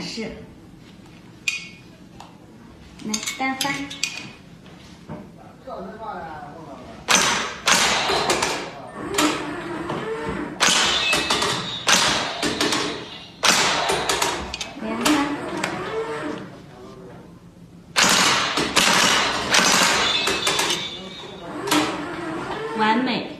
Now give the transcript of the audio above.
是，来单翻，连翻，完美。